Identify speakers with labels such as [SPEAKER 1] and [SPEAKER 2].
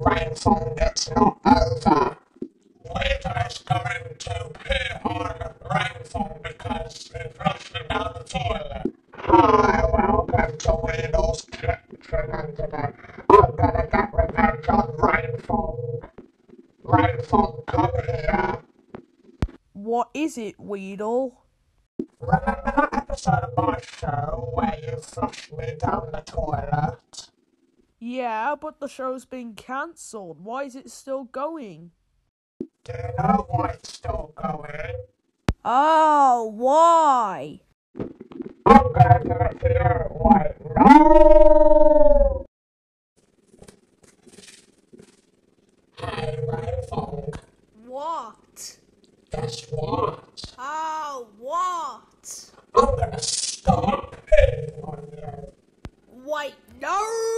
[SPEAKER 1] Rainfong it's not over. We're going to pee on Rainfong because we're flushing down the toilet. Hi, welcome to Weedle's Kitchen and today I'm gonna get revenge on Rainfong. Rainfong, come here.
[SPEAKER 2] What is it, Weedle?
[SPEAKER 1] Remember that episode of my show where you flushed me um, down the toilet?
[SPEAKER 2] Yeah, but the show's been cancelled. Why is it still going?
[SPEAKER 1] Do you know why it's still going?
[SPEAKER 2] Oh, why?
[SPEAKER 1] I'm going to let why. No! Hey, Rainfong.
[SPEAKER 2] What?
[SPEAKER 1] Guess what?
[SPEAKER 2] Oh, what?
[SPEAKER 1] I'm going to stop hitting on you.
[SPEAKER 2] Wait, no!